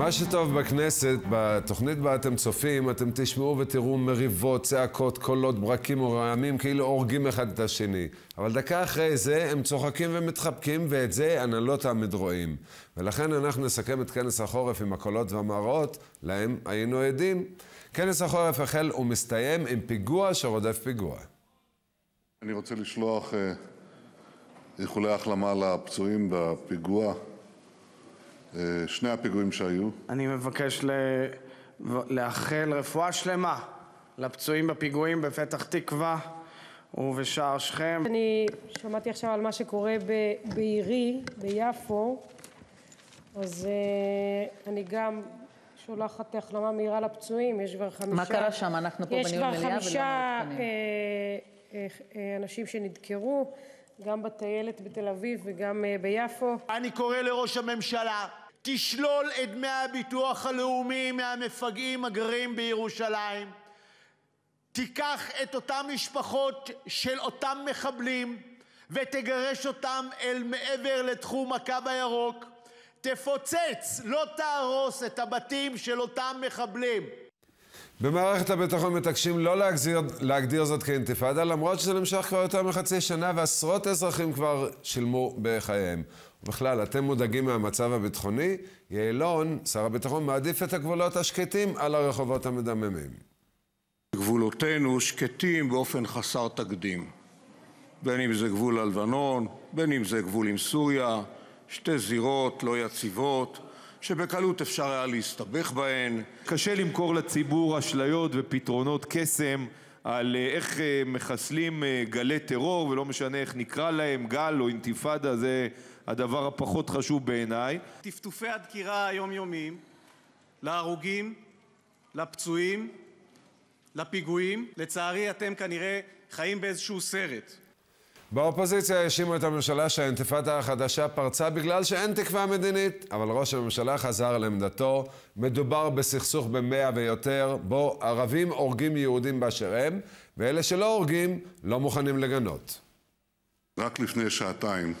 מה שטוב בכנסת, בתוכנית בה אתם צופים, אתם תשמעו ותראו מריבות, צעקות, קולות, ברקים ורעמים, כאילו הורגים אחד את השני. אבל דקה אחרי זה הם צוחקים ומתחבקים, ואת זה הנהלות תמיד רואים. ולכן אנחנו נסכם את כנס החורף עם הקולות והמראות, להם היינו עדים. כנס החורף החל ומסתיים עם פיגוע שרודף פיגוע. אני רוצה לשלוח אה, איחולי החלמה לפצועים בפיגוע, שני הפיגועים שהיו. אני מבקש לאחל רפואה שלמה לפצועים בפיגועים בפתח תקווה ובשער שכם. אני שמעתי עכשיו על מה שקורה בעירי, ביפו, אז אה, אני גם שולחת החלמה מהירה לפצועים. יש כבר חמישה... מה קרה שם? אנחנו פה בניהול מליאה ולא מעודכנים. יש כבר חמישה אנשים שנדקרו, גם בטיילת בתל אביב וגם ביפו. אני קורא לראש הממשלה, תשלול את דמי הביטוח הלאומי מהמפגעים הגרים בירושלים. תיקח את אותן משפחות של אותם מחבלים ותגרש אותם אל מעבר לתחום הקו הירוק. תפוצץ, לא תהרוס את הבתים של אותם מחבלים. במערכת הביטחון מתעקשים לא להגזיר, להגדיר זאת כאינתיפאדה, למרות שזה נמשך כבר יותר מחצי שנה ועשרות אזרחים כבר שילמו בחייהם. ובכלל, אתם מודאגים מהמצב הביטחוני? יעלון, שר הביטחון, מעדיף את הגבולות השקטים על הרחובות המדממים. גבולותינו שקטים באופן חסר תקדים. בין אם זה גבול הלבנון, בין אם זה גבול עם סוריה, שתי זירות לא יציבות, שבקלות אפשר היה להסתבך בהן. קשה למכור לציבור אשליות ופתרונות קסם על איך מחסלים גלי טרור, ולא משנה איך נקרא להם, גל או אינתיפאדה, זה הדבר הפחות חשוב בעיניי. טפטופי הדקירה היומיומיים להרוגים, לפצועים, לפיגועים, לצערי אתם כנראה חיים באיזשהו סרט. באופוזיציה האשימו את הממשלה שהאינתיפאדה החדשה פרצה בגלל שאין תקווה מדינית, אבל ראש הממשלה חזר לעמדתו. מדובר בסכסוך במאה ויותר, בו ערבים הורגים יהודים באשר הם, ואלה שלא הורגים לא מוכנים לגנות. רק לפני שעתיים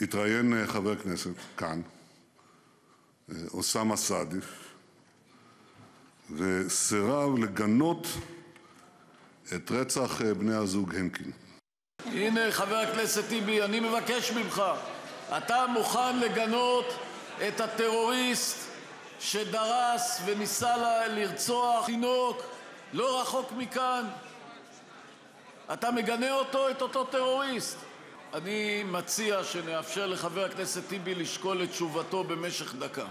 התראיין חבר כנסת כאן, אוסאמה סעדי, וסירב לגנות את רצח בני הזוג הנקין. הנה, חבר הכנסת טיבי, אני מבקש ממך, אתה מוכן לגנות את הטרוריסט שדרס וניסה לרצוח תינוק לא רחוק מכאן? אתה מגנה אותו, את אותו טרוריסט? אני מציע שנאפשר לחבר הכנסת טיבי לשקול את תשובתו במשך דקה.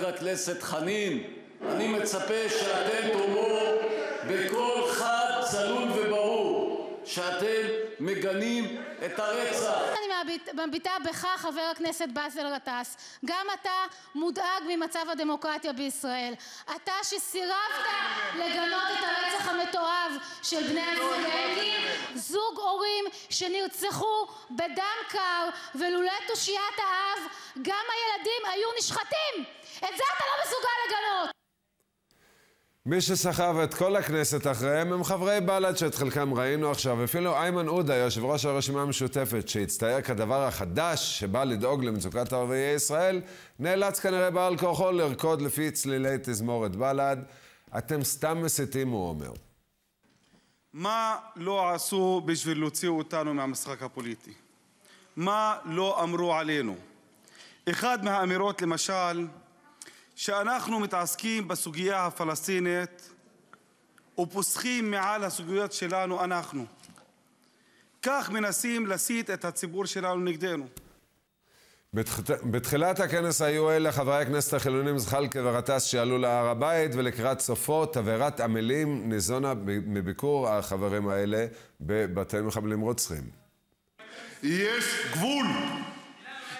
חבר הכנסת חנין, אני מצפה שאתם תאמרו בקול חד, צלול וברור שאתם מגנים את הרצח. מביטה בך, חבר הכנסת באסל גטאס. גם אתה מודאג ממצב הדמוקרטיה בישראל. אתה שסירבת לגנות את הרצח המתועב של בני הנקין, זוג הורים שנרצחו בדם קר, ולולא תושיית האב, גם הילדים היו נשחטים. את זה אתה לא מסוגל לגנות. מי שסחב את כל הכנסת אחריהם הם חברי בל"ד שאת חלקם ראינו עכשיו. אפילו איימן עודה, יושב ראש הרשימה המשותפת, שהצטייר כדבר החדש שבא לדאוג למצוקת ערביי ישראל, נאלץ כנראה בעל כורחו לרקוד לפי צלילי תזמורת בל"ד. אתם סתם מסיתים, הוא אומר. מה לא עשו בשביל להוציא אותנו מהמשחק הפוליטי? מה לא אמרו עלינו? אחד מהאמירות, למשל, שאנחנו מתעסקים בסוגיה הפלסטינית ופוסחים מעל הסוגיות שלנו אנחנו. כך מנסים להסית את הציבור שלנו נגדנו. בתחילת הכנס היו אלה חברי הכנסת החילונים זחאלקה וגטאס שעלו להר הבית ולקראת סופו תבערת עמלים ניזונה מביקור החברים האלה בבתי מחבלים רוצחים. יש גבול.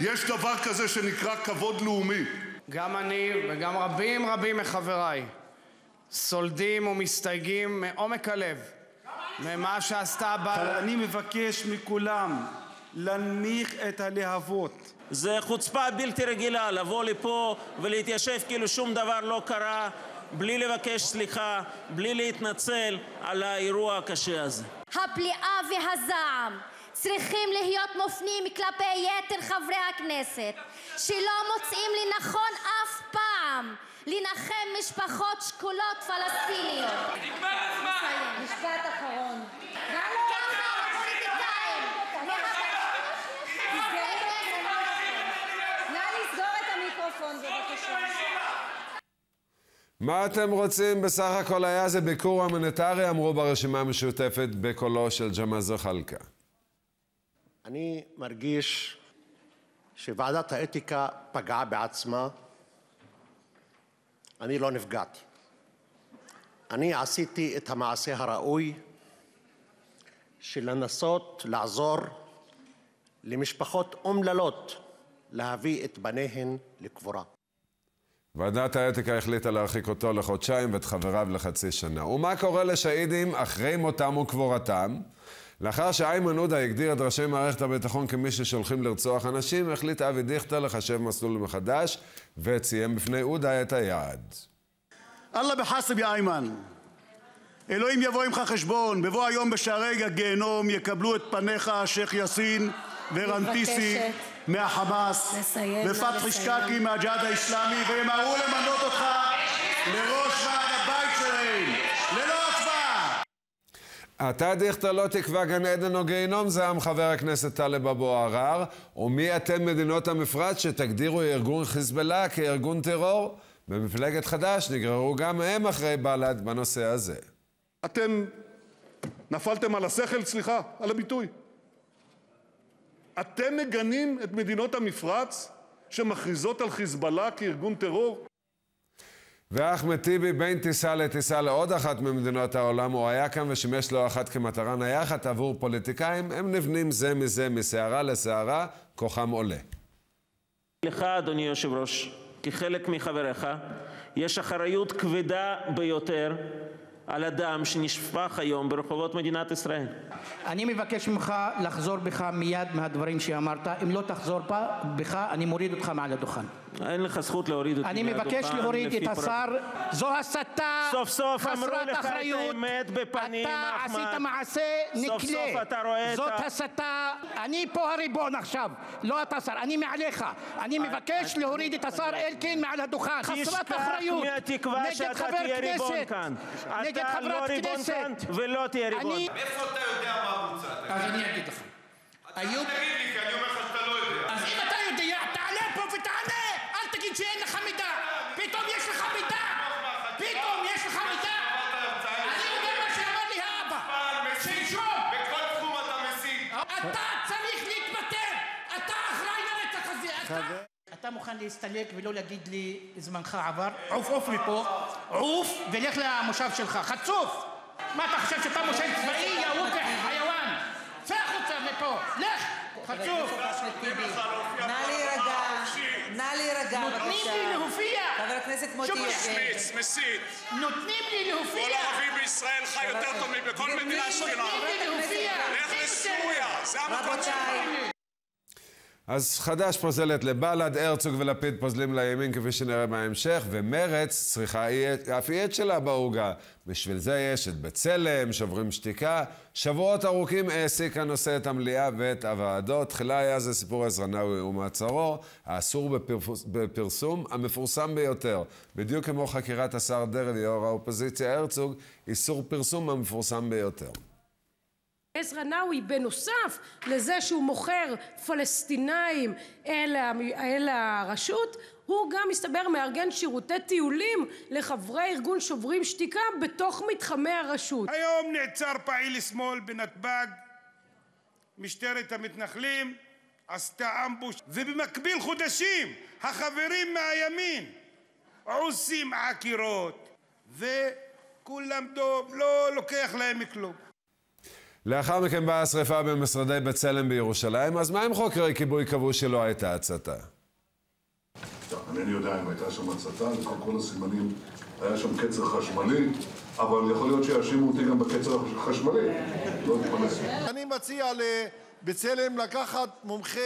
יש דבר כזה שנקרא כבוד לאומי. גם אני וגם רבים רבים מחבריי סולדים ומסתייגים מעומק הלב ממה שעשתה אבל אני מבקש מכולם להנמיך את הלהבות זה חוצפה בלתי רגילה לבוא לפה ולהתיישב כאילו שום דבר לא קרה בלי לבקש סליחה, בלי להתנצל על האירוע הקשה הזה. הפליאה והזעם צריכים להיות מופנים כלפי יתר חברי הכנסת שלא מוצאים לנכון אף פעם לנחם משפחות שכולות פלסטיניות. נגמר הזמן. משפט אחרון. מה אתם רוצים? בסך הכל היה זה ביקור הומניטרי, אמרו ברשימה המשותפת בקולו של ג'מאל זחאלקה. אני מרגיש שוועדת האתיקה פגעה בעצמה. אני לא נפגעתי. אני עשיתי את המעשה הראוי של לנסות לעזור למשפחות אומללות להביא את בניהן לקבורה. ועדת האתיקה החליטה להרחיק אותו לחודשיים ואת חבריו לחצי שנה. ומה קורה לשהידים אחרי מותם וקבורתם? לאחר שאיימן עודה הגדיר את ראשי מערכת הביטחון כמי ששולחים לרצוח אנשים, החליט אבי דיכטר לחשב מסלול מחדש, וציין בפני עודה את היעד. אללה בחסב יא איימן. אלוהים יבוא עמך חשבון, בבוא היום בשערי הגיהנום יקבלו את פניך שייח' יאסין ורנטיסי מהחמאס ופתחי שקקי מהג'יהאד האסלאמי וימהרו למנות אותך לראש ועד הבית שלהם אתה דיכטר לא תקבע גן עדן או גיהינום, זעם חבר הכנסת טלב אבו עראר, ומי אתם מדינות המפרץ שתגדירו ארגון חיזבאללה כארגון טרור? במפלגת חד"ש נגררו גם הם אחרי בל"ד בנושא הזה. אתם נפלתם על השכל, סליחה, על הביטוי. אתם מגנים את מדינות המפרץ שמכריזות על חיזבאללה כארגון טרור? ואחמד טיבי בין טיסה לטיסה לעוד אחת ממדינות העולם, הוא היה כאן ושימש לא אחת כמטרה נייחת עבור פוליטיקאים, הם נבנים זה מזה, מסערה לסערה, כוחם עולה. לך, אדוני היושב-ראש, כחלק מחבריך, יש אחריות כבדה ביותר על הדם שנשפך היום ברחובות מדינת ישראל. אני מבקש ממך לחזור בך מיד מהדברים שאמרת. אם לא תחזור בך, אני מוריד אותך מעל הדוכן. אין לך זכות להוריד אותי מהדוכן. אני מבקש להוריד את השר. זו הסתה סוף סוף אמרו לך את האמת בפנים, אחמד. אתה עשית מעשה נקלה. סוף סוף אתה רואה את זאת הסתה. אני פה הריבון עכשיו, לא אתה שר. אני מעליך. אני מבקש להוריד את השר אלקין מעל הדוכן. חסרת אחריות. תשכח מהתקווה שאתה תהיה ריבון כאן. אתה לא ריבון כאן ולא תהיה ריבון. מאיפה אתה יודע מה בוצע? אז אני אגיד לך. אל תגיד לי, כי אני אומר לך שאתה לא יודע. אז אם אתה יודע, תעלה פה ותענה! אל תגיד שאין לך מידע! פתאום יש לך מידע! פתאום יש לך מידע! אני יודע מה שאמר לי האבא! שלשום! בכל תחום אתה מסית. אתה צריך להתפטר! אתה אחראי לרצח הזה! אתה מוכן להסתלק ולא להגיד לי זמנך עבר? עוף עוף מפה, עוף ולך למושב שלך, חצוף! מה אתה חושב שאתה מושל צבאי, יא ווקח חיוואן? צא החוצה מפה, לך! חצוף! נא להירגע, נא להירגע נותנים לי להופיע! חבר הכנסת מוטי יוגב. נותנים לי להופיע! כל ערבי בישראל חי יותר טוב מבכל מדינה שכנה. נותנים לי להופיע! לך לסוריה, זה המקום שלך. אז חד"ש פוזלת לבל"ד, הרצוג ולפיד פוזלים לימין כפי שנראה בהמשך, ומרץ צריכה אף היא את שלה בעוגה. בשביל זה יש את בצלם, שוברים שתיקה. שבועות ארוכים העסיק הנושא את המליאה ואת הוועדות. תחילה היה זה סיפור עזרא ומעצרו, האסור בפרפוס, בפרסום, המפורסם ביותר. בדיוק כמו חקירת השר דרעי ליו"ר האופוזיציה הרצוג, איסור פרסום המפורסם ביותר. עזרא נאווי בנוסף לזה שהוא מוכר פלסטינאים אל, הרשות הוא גם מסתבר מארגן שירותי טיולים לחברי ארגון שוברים שתיקה בתוך מתחמי הרשות. היום נעצר פעיל שמאל בנתב"ג משטרת המתנחלים עשתה אמבוש ובמקביל חודשים החברים מהימין עושים עקירות וכולם דוב לא לוקח להם כלום לאחר מכן באה השרפה במשרדי בצלם בירושלים, אז מה עם חוקרי כיבוי קבעו שלא הייתה הצתה? אינני יודע אם הייתה שם הצתה, לכל כל הסימנים היה שם קצר חשמלי, אבל יכול להיות שיאשימו אותי גם בקצר החשמלי, לא. אני מציע לבצלם לקחת מומחה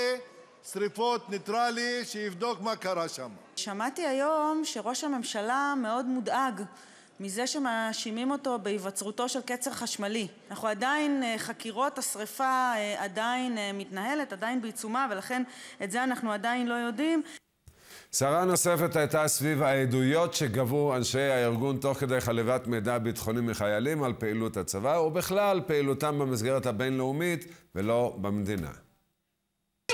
שרפות ניטרלי שיבדוק מה קרה שם. שמעתי היום שראש הממשלה מאוד מודאג מזה שמאשימים אותו בהיווצרותו של קצר חשמלי. אנחנו עדיין, אה, חקירות השרפה אה, עדיין אה, מתנהלת, עדיין בעיצומה, ולכן את זה אנחנו עדיין לא יודעים. סערה נוספת הייתה סביב העדויות שגבו אנשי הארגון תוך כדי חליבת מידע ביטחוני מחיילים על פעילות הצבא, ובכלל פעילותם במסגרת הבינלאומית ולא במדינה.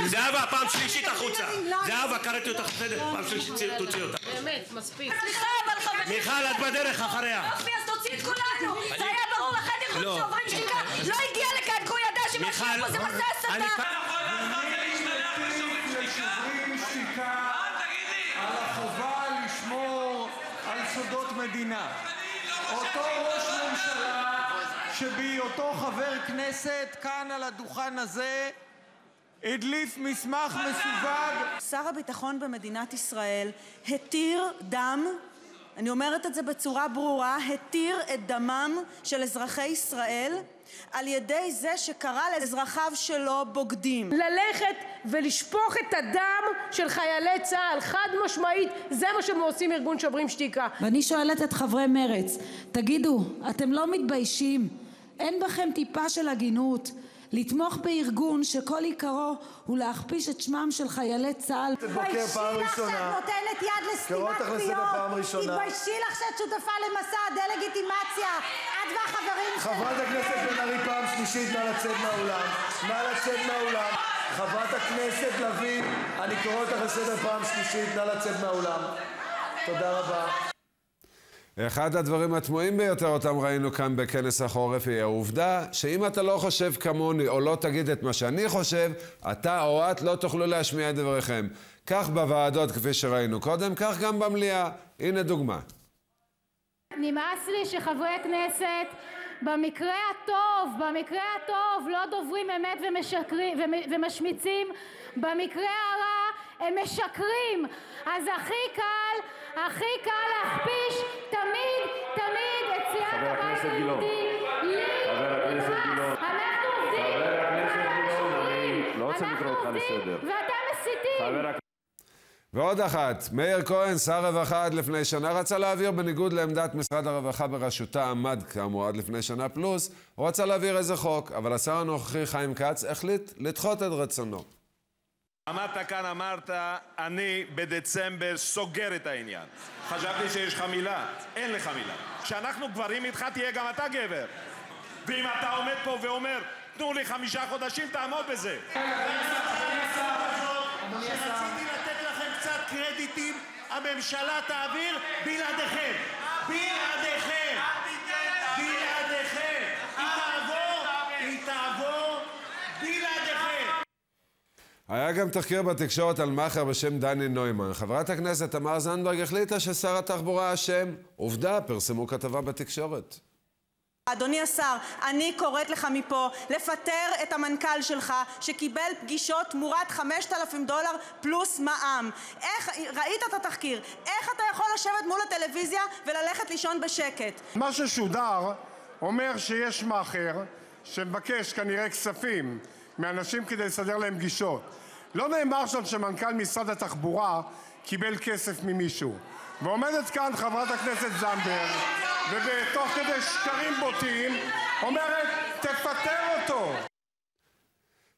זהבה, פעם שלישית החוצה. זהבה, קראתי אותך בסדר, פעם שלישית תוציא אותה. באמת, מספיק. סליחה, אבל חברים... מיכל, את בדרך אחריה. יופי, אז תוציא את כולנו. זה היה ברור לכם, ארגון לא. שוברים שתיקה. לא הגיע לכאן, כי הוא ידע שמה שיש פה זה מסע אני הסתה. לשוברים שתיקה על החובה לשמור על סודות מדינה. אותו ראש ממשלה שבהיותו חבר כנסת כאן על הדוכן הזה הדליף מסמך מסווג שר הביטחון במדינת ישראל התיר דם, אני אומרת את זה בצורה ברורה, התיר את דמם של אזרחי ישראל על ידי זה שקרא לאזרחיו שלו בוגדים. ללכת ולשפוך את הדם של חיילי צה"ל, חד משמעית, זה מה שעושים ארגון שוברים שתיקה. ואני שואלת את חברי מרצ, תגידו, אתם לא מתביישים? אין בכם טיפה של הגינות? לתמוך בארגון שכל עיקרו הוא להכפיש את שמם של חיילי צה"ל. בוקר פעם ראשונה. נותנת יד לסתימת פיות. תתביישי לך שאת שותפה למסע הדה-לגיטימציה. את והחברים שלך. חברת הכנסת בן ארי פעם שלישית, נא לצאת מהאולם. נא לצאת מהאולם. חברת הכנסת לביא, אני קורא אותך לסדר פעם שלישית, נא לצאת מהאולם. תודה רבה. אחד הדברים התמוהים ביותר אותם ראינו כאן בכנס החורף היא העובדה שאם אתה לא חושב כמוני או לא תגיד את מה שאני חושב, אתה או את לא תוכלו להשמיע את דבריכם. כך בוועדות כפי שראינו קודם, כך גם במליאה. הנה דוגמה. נמאס לי שחברי כנסת במקרה הטוב, במקרה הטוב לא דוברים אמת ומשקרים, ומ- ומשמיצים, במקרה הרע הם משקרים. אז הכי קל, הכי קל להכפיש תמיד, תמיד את סיעת חבר הבית הכנסת גילאון. היהודי. חבר הכנסת. גילאון. אנחנו עובדים, חבר הכנסת ואתם גילאון. אני לא רוצה לקרוא אותך לסדר. ואתם מסיתים. ועוד אחת, מאיר כהן, שר רווחה עד לפני שנה, רצה להעביר בניגוד לעמדת משרד הרווחה בראשותה עמד כאמור עד לפני שנה פלוס, הוא רצה להעביר איזה חוק, אבל השר הנוכחי חיים כץ החליט לדחות את רצונו. עמדת כאן, אמרת, אני בדצמבר סוגר את העניין. חשבתי שיש לך מילה, אין לך מילה. כשאנחנו גברים איתך, תהיה גם אתה גבר. ואם אתה עומד פה ואומר, תנו לי חמישה חודשים, תעמוד בזה. שרציתי לתת לכם קצת קרדיטים, הממשלה תעביר בלעדיכם. בלעדיכם. בלעדיכם. היא תעבור, היא תעבור בלעדיכם. היה גם תחקיר בתקשורת על מאכר בשם דני נוימן. חברת הכנסת תמר זנדברג החליטה ששר התחבורה אשם. עובדה, פרסמו כתבה בתקשורת. אדוני השר, אני קוראת לך מפה לפטר את המנכ"ל שלך שקיבל פגישות תמורת 5,000 דולר פלוס מע"מ. איך, ראית את התחקיר, איך אתה יכול לשבת מול הטלוויזיה וללכת לישון בשקט? מה ששודר אומר שיש מאכער שמבקש כנראה כספים מאנשים כדי לסדר להם פגישות. לא נאמר שם שמנכ"ל משרד התחבורה קיבל כסף ממישהו. ועומדת כאן חברת הכנסת זנדברג, ותוך כדי שקרים בוטים אומרת, תפטר אותו.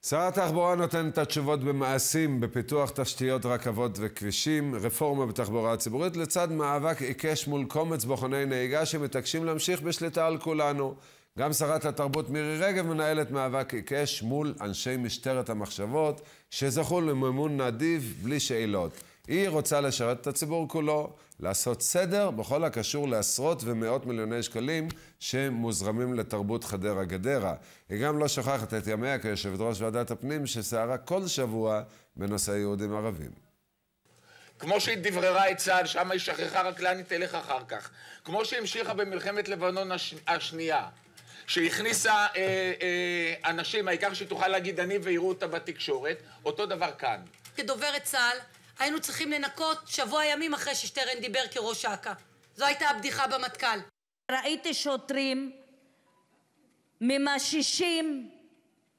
שר התחבורה נותן את התשובות במעשים בפיתוח תשתיות רכבות וכבישים, רפורמה בתחבורה הציבורית, לצד מאבק עיקש מול קומץ בוחני נהיגה שמתעקשים להמשיך בשליטה על כולנו. גם שרת התרבות מירי רגב מנהלת מאבק עיקש מול אנשי משטרת המחשבות, שזכו למימון נדיב בלי שאלות. היא רוצה לשרת את הציבור כולו, לעשות סדר בכל הקשור לעשרות ומאות מיליוני שקלים שמוזרמים לתרבות חדרה-גדרה. היא גם לא שוכחת את ימיה כיושבת ראש ועדת הפנים, שסערה כל שבוע בנושא יהודים ערבים. כמו שהיא דבררה את צה"ל, שם היא שכחה רק לאן היא תלך אחר כך. כמו שהמשיכה במלחמת לבנון הש... השנייה, שהכניסה אה, אה, אנשים, העיקר שהיא תוכל להגיד אני ויראו אותה בתקשורת, אותו דבר כאן. כדוברת צה"ל, היינו צריכים לנקות שבוע ימים אחרי ששטרן דיבר כראש אכ"א. זו הייתה הבדיחה במטכ"ל. ראיתי שוטרים ממששים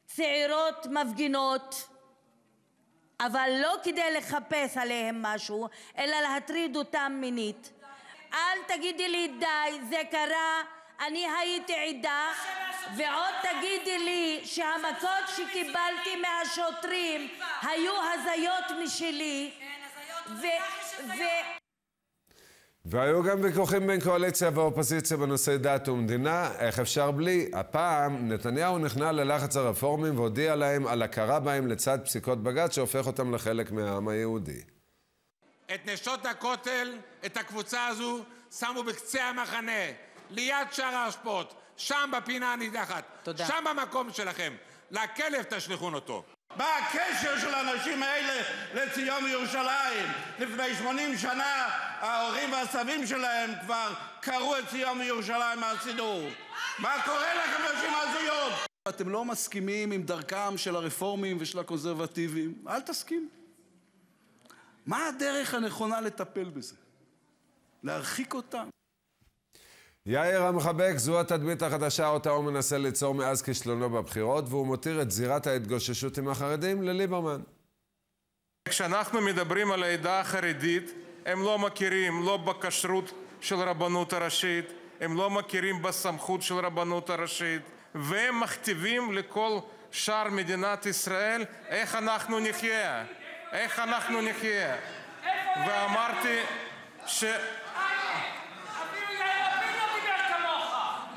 צעירות מפגינות אבל לא כדי לחפש עליהם משהו, אלא להטריד אותם מינית. אל תגידי לי די, זה קרה, אני הייתי עדה, ועוד תגידי לי שהמכות שקיבלתי מהשוטרים היו הזיות משלי. ו... והיו גם ויכוחים בין קואליציה ואופוזיציה בנושאי דת ומדינה, איך אפשר בלי? הפעם נתניהו נכנע ללחץ הרפורמים והודיע להם על הכרה בהם לצד פסיקות בג"ץ שהופך אותם לחלק מהעם היהודי. את נשות הכותל, את הקבוצה הזו, שמו בקצה המחנה, ליד שער האשפות, שם בפינה הנידחת. תודה. שם המקום שלכם. לכלב תשליכון אותו. מה הקשר של האנשים האלה לציון וירושלים? לפני 80 שנה ההורים והסבים שלהם כבר קראו את ציון וירושלים מהסידור. מה קורה לכם, נשים הזויות? אתם לא מסכימים עם דרכם של הרפורמים ושל הקונסרבטיבים, אל תסכימו. מה הדרך הנכונה לטפל בזה? להרחיק אותם? יאיר המחבק, זו התדמית החדשה אותה הוא מנסה ליצור מאז כישלונו בבחירות, והוא מותיר את זירת ההתגוששות עם החרדים לליברמן. כשאנחנו מדברים על העדה החרדית, הם לא מכירים לא בכשרות של הרבנות הראשית, הם לא מכירים בסמכות של הרבנות הראשית, והם מכתיבים לכל שאר מדינת ישראל איך אנחנו נחיה, איך אנחנו נחיה. ואמרתי ש...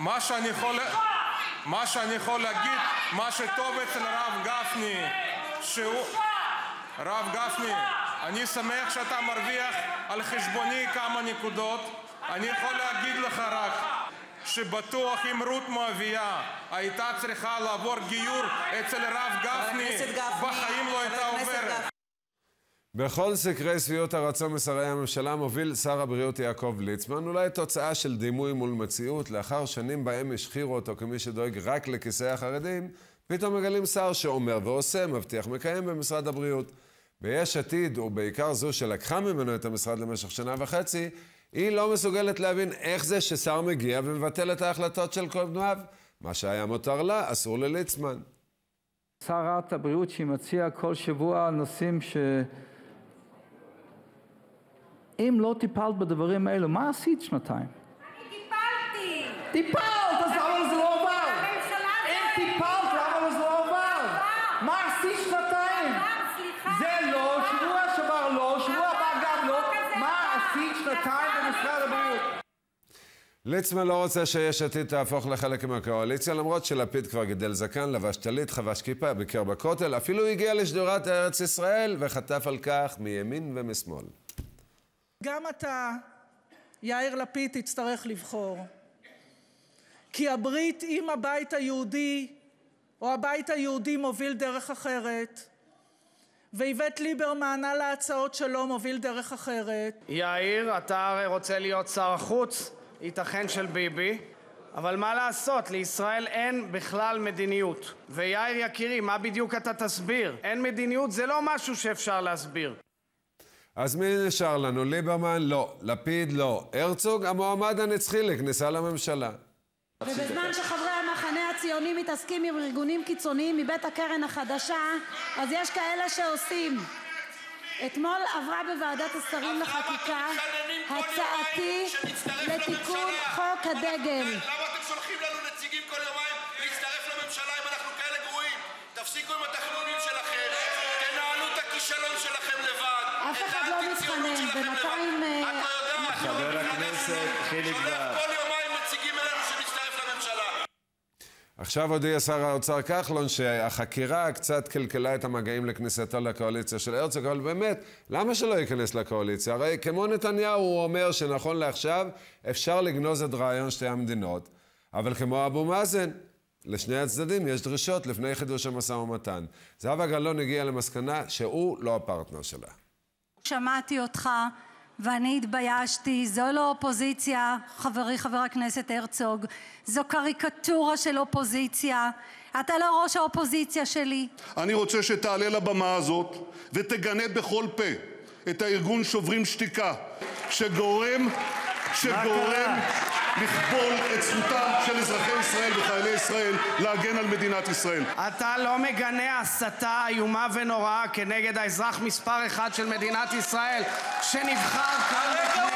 מה שאני יכול... מה שאני יכול להגיד, מה שטוב אצל הרב גפני, שהוא... הרב גפני, אני שמח שאתה מרוויח על חשבוני כמה נקודות. אני יכול להגיד לך רק שבטוח אם רות מואביה הייתה צריכה לעבור גיור אצל הרב גפני, בחיים לא הייתה עוברת. בכל סקרי שביעות הרצון משרי הממשלה מוביל שר הבריאות יעקב ליצמן, אולי תוצאה של דימוי מול מציאות, לאחר שנים בהם השחירו אותו כמי שדואג רק לכיסא החרדים, פתאום מגלים שר שאומר ועושה, מבטיח מקיים במשרד הבריאות. ביש עתיד, ובעיקר זו שלקחה ממנו את המשרד למשך שנה וחצי, היא לא מסוגלת להבין איך זה ששר מגיע ומבטל את ההחלטות של קודמיו. מה שהיה מותר לה, אסור לליצמן. שרת הבריאות שהיא מציעה כל שבוע נושאים ש... אם לא טיפלת בדברים האלו, מה עשית שנתיים? טיפלתי! טיפלת, אז למה זה לא עבר? אם טיפלת, למה זה לא עבר? מה עשית שנתיים? זה לא, שבוע שעבר לא, שבוע הבא גם לא. מה עשית שנתיים במשרד הבריאות? ליצמן לא רוצה שיש עתיד תהפוך לחלק מהקואליציה, למרות שלפיד כבר גידל זקן, לבש טלית, חבש כיפה, ביקר בכותל, אפילו הגיע לשדרת ארץ ישראל וחטף על כך מימין ומשמאל. גם אתה, יאיר לפיד, תצטרך לבחור. כי הברית עם הבית היהודי, או הבית היהודי מוביל דרך אחרת, ואיווט ליברמן על ההצעות שלו מוביל דרך אחרת. יאיר, אתה הרי רוצה להיות שר החוץ, ייתכן של ביבי, אבל מה לעשות, לישראל אין בכלל מדיניות. ויאיר יקירי, מה בדיוק אתה תסביר? אין מדיניות זה לא משהו שאפשר להסביר. אז מי נשאר לנו? ליברמן? לא. לפיד? לא. הרצוג? המועמד הנצחי לכניסה לממשלה. ובזמן שחברי המחנה הציוני מתעסקים עם ארגונים קיצוניים מבית הקרן החדשה, אז יש כאלה שעושים. אתמול עברה בוועדת השרים לחקיקה הצעתי לתיקון חוק הדגל. למה אתם שולחים לנו נציגים כל יומיים להצטרף לממשלה אם אנחנו כאלה גרועים? תפסיקו עם התחנונים שלכם, תנהלו את הכישלון חבר הכנסת חיליק בר. כל יומיים מציגים אלינו שנצטרף לממשלה. עכשיו הודיע שר האוצר כחלון שהחקירה קצת קלקלה את המגעים לכניסתו לקואליציה של הרצוג, אבל באמת, למה שלא ייכנס לקואליציה? הרי כמו נתניהו הוא אומר שנכון לעכשיו אפשר לגנוז את רעיון שתי המדינות, אבל כמו אבו מאזן, לשני הצדדים יש דרישות לפני חידוש המשא ומתן. זהבה גלאון הגיעה למסקנה שהוא לא הפרטנר שלה. שמעתי אותך ואני התביישתי. זו לא אופוזיציה, חברי חבר הכנסת הרצוג. זו קריקטורה של אופוזיציה. אתה לא ראש האופוזיציה שלי. אני רוצה שתעלה לבמה הזאת ותגנה בכל פה את הארגון שוברים שתיקה, שגורם, שגורם, לכבול את זכותם של אזרחי ישראל וחיילי ישראל להגן על מדינת ישראל. אתה לא מגנה הסתה איומה ונוראה כנגד האזרח מספר אחת של מדינת ישראל שנבחר כאן בכנסת.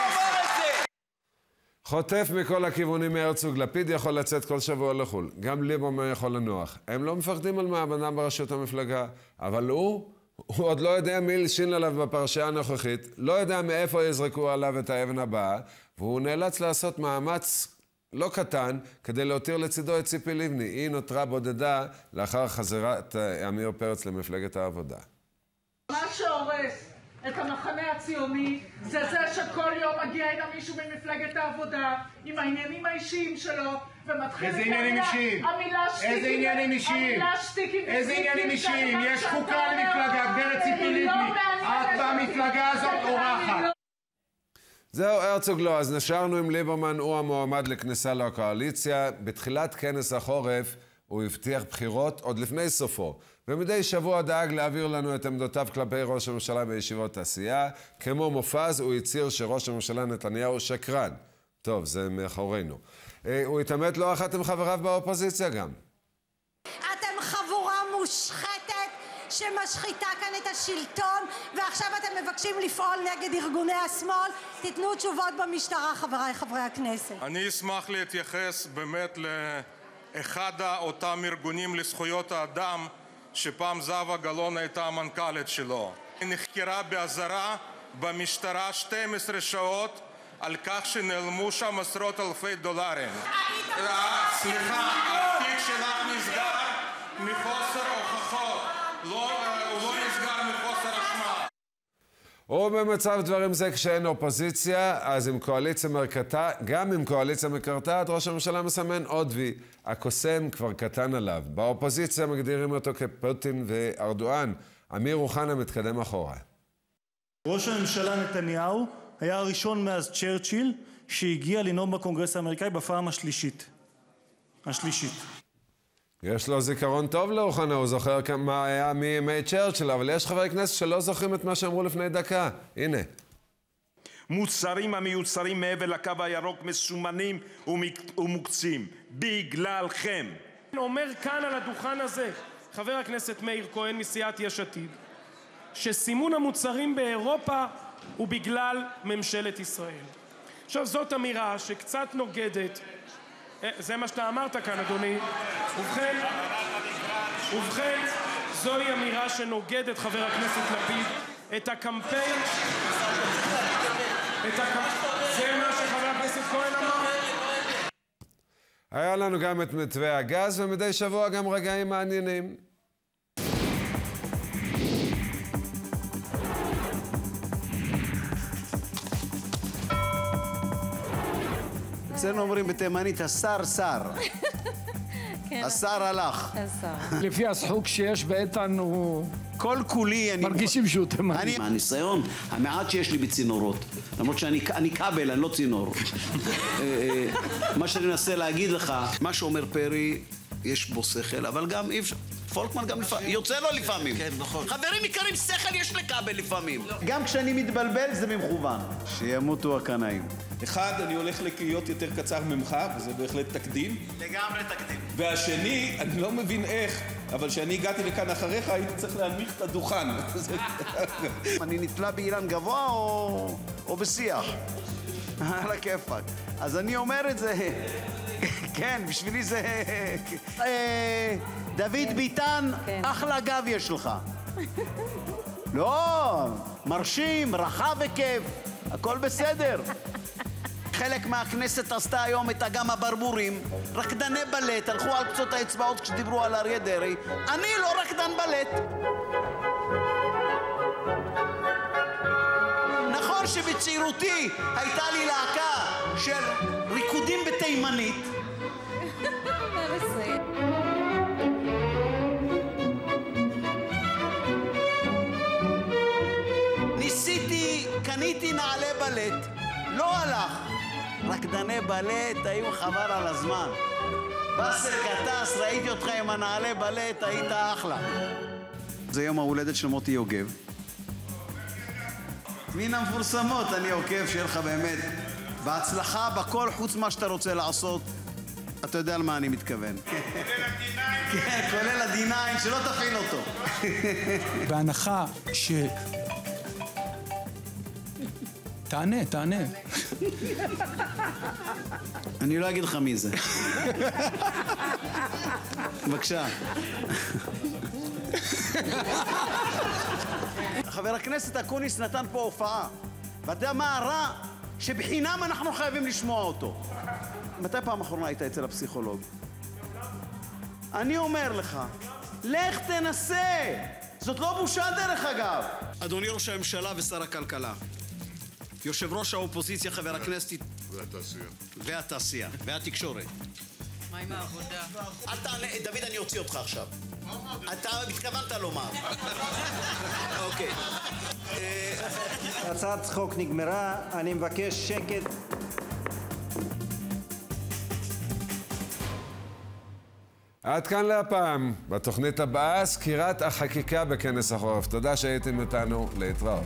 חוטף מכל הכיוונים מהרצוג. לפיד יכול לצאת כל שבוע לחו"ל. גם ליברמן יכול לנוח. הם לא מפחדים על מעמדם בראשות המפלגה, אבל הוא, הוא עוד לא יודע מי הלשין עליו בפרשייה הנוכחית, לא יודע מאיפה יזרקו עליו את האבן הבאה, והוא נאלץ לעשות מאמץ לא קטן כדי להותיר לצידו את ציפי לבני. היא נותרה בודדה לאחר חזרת אה, עמיר פרץ למפלגת העבודה. מה שהורס את המחנה הציוני זה זה שכל יום מגיע הנה מישהו ממפלגת העבודה עם העניינים האישיים שלו ומתחיל איזה עניינים אישיים? המילה שטיקים איזה עניינים אישיים? המילה שטיקים איזה עניינים אישיים? יש חוקה למפלגה, גברת ציפי לא לבני. את במפלגה. הזאת אורחת. זהו, הרצוג לא. אז נשארנו עם ליברמן, הוא המועמד לכניסה לקואליציה. בתחילת כנס החורף הוא הבטיח בחירות עוד לפני סופו, ומדי שבוע דאג להעביר לנו את עמדותיו כלפי ראש הממשלה בישיבות הסיעה. כמו מופז, הוא הצהיר שראש הממשלה נתניהו שקרן. טוב, זה מאחורינו. אה, הוא התעמת לא אחת עם חבריו באופוזיציה גם. אתם חבורה מושחתת שמשחיתה כאן את השלטון ועכשיו אתם מבקשים לפעול נגד ארגוני השמאל תיתנו תשובות במשטרה חבריי חברי הכנסת אני אשמח להתייחס באמת לאחד אותם ארגונים לזכויות האדם שפעם זהבה גלאון הייתה המנכ"לית שלו. היא נחקרה באזהרה במשטרה 12 שעות על כך שנעלמו שם עשרות אלפי דולרים. אה, סליחה, התיק שלך נסגר מחוסר הוכחות. לא, אה, הוא לא נסגר מחוסר אשמה. ובמצב דברים זה כשאין אופוזיציה, אז עם קואליציה מרקטה, גם עם קואליציה מקרטעת, ראש הממשלה מסמן עוד וי. הקוסם כבר קטן עליו. באופוזיציה מגדירים אותו כפוטין וארדואן. אמיר אוחנה מתקדם אחורה. ראש הממשלה נתניהו היה הראשון מאז צ'רצ'יל שהגיע לנאום בקונגרס האמריקאי בפעם השלישית. השלישית. יש לו זיכרון טוב לאוחנה, הוא זוכר מה היה מימי צ'רצ'יל, אבל יש חברי כנסת שלא זוכרים את מה שאמרו לפני דקה. הנה. מוצרים המיוצרים מעבר לקו הירוק מסומנים ומוקצים בגללכם. אומר כאן על הדוכן הזה חבר הכנסת מאיר כהן מסיעת יש עתיד שסימון המוצרים באירופה הוא בגלל ממשלת ישראל. עכשיו זאת אמירה שקצת נוגדת זה מה שאתה אמרת כאן אדוני ובכן, ובכן זוהי אמירה שנוגדת חבר הכנסת לפיד את הקמפיין זה מה שחבר הכנסת כהן אמר היה לנו גם את מתווה הגז, ומדי שבוע גם רגעים מעניינים. אצלנו אומרים בתימנית, השר שר. השר הלך. לפי הזחוק שיש באיתן הוא... כל כולי אני... מרגישים שהוא תימני. אני, מהניסיון המעט שיש לי בצינורות, למרות שאני אני כבל, אני לא צינור. אה, אה, מה שאני מנסה להגיד לך, מה שאומר פרי, יש בו שכל, אבל גם אי אפשר... פולקמן גם לפעמים, יוצא לו לפעמים. כן, נכון. חברים יקרים, שכל יש לכבל לפעמים. גם כשאני מתבלבל זה במכוון. שימותו הקנאים. אחד, אני הולך להיות יותר קצר ממך, וזה בהחלט תקדים. לגמרי תקדים. והשני, אני לא מבין איך, אבל כשאני הגעתי לכאן אחריך, הייתי צריך להנמיך את הדוכן. אני נתלה באילן גבוה או, או בשיח? על הכיפאק. אז אני אומר את זה, כן, בשבילי זה... אה, דוד ביטן, אחלה גב יש לך. לא, מרשים, רחב היקף, הכל בסדר. חלק מהכנסת עשתה היום את אגם הברבורים, רקדני בלט, הלכו על קצות האצבעות כשדיברו על אריה דרעי. אני לא רקדן בלט. נכון שבצעירותי הייתה לי להקה של ריקודים בתימנית. ניסיתי, קניתי נעלי בלט, לא הלך. רקדני בלט היו חבל על הזמן. באסל גטאס, ראיתי אותך עם הנעלי בלט, היית אחלה. זה יום ההולדת של מוטי יוגב. מן המפורסמות, אני עוקב, שיהיה לך באמת בהצלחה בכל חוץ מה שאתה רוצה לעשות. אתה יודע למה אני מתכוון. כן, כולל ה-D9, שלא תפעיל אותו. בהנחה ש... תענה, תענה. אני לא אגיד לך מי זה. בבקשה. חבר הכנסת אקוניס נתן פה הופעה, ואתה יודע מה הרע? שבחינם אנחנו חייבים לשמוע אותו. מתי פעם אחרונה היית אצל הפסיכולוג? אני אומר לך, לך תנסה! זאת לא בושה דרך אגב. אדוני ראש הממשלה ושר הכלכלה, יושב ראש האופוזיציה חבר הכנסת... והתעשייה. והתעשייה, והתקשורת. מה עם העבודה? אל תענה, דוד, אני אוציא אותך עכשיו. אתה התכוונת לומר. אוקיי. הצעת צחוק נגמרה, אני מבקש שקט. עד כאן להפעם. בתוכנית הבאה, סקירת החקיקה בכנס החורף. תודה שהייתם איתנו, להתראות.